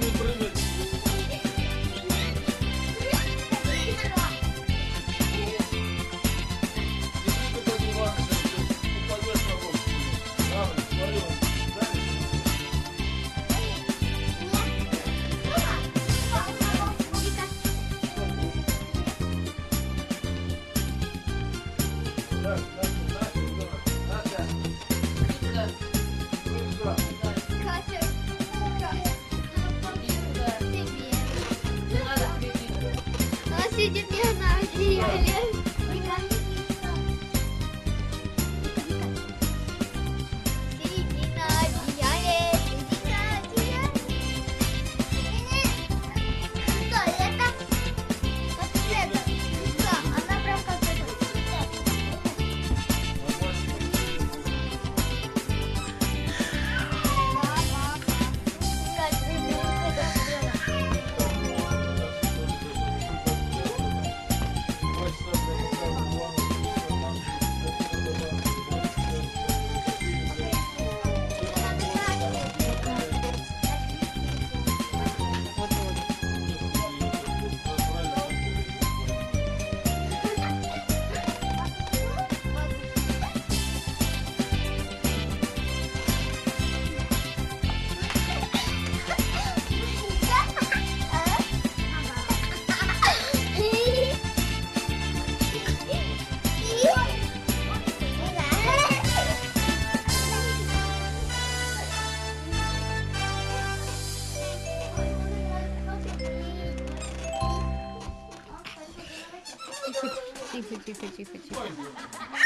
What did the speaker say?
me 50, 50, 50, 50.